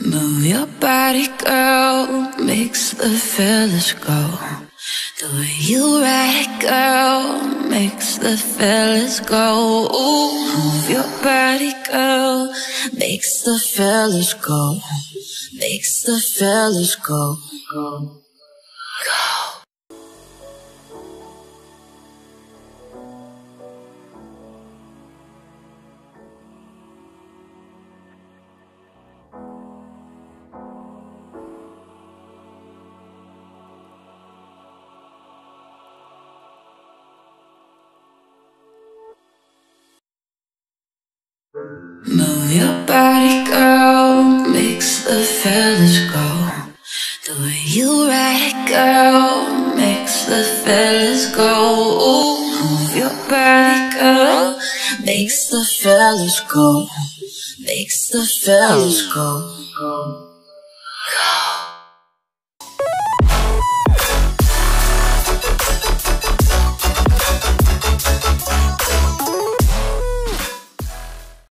Move your body, girl, makes the fellas go. The way you ride it, girl, makes the fellas go. Ooh, move your body, girl, makes the fellas go. Makes the fellas go. Go. Move your body, girl, makes the fellas go. The way you ride it, girl, makes the fellas go. Move your body, girl, makes the fellas go. Makes the. Go. Go.